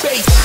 face.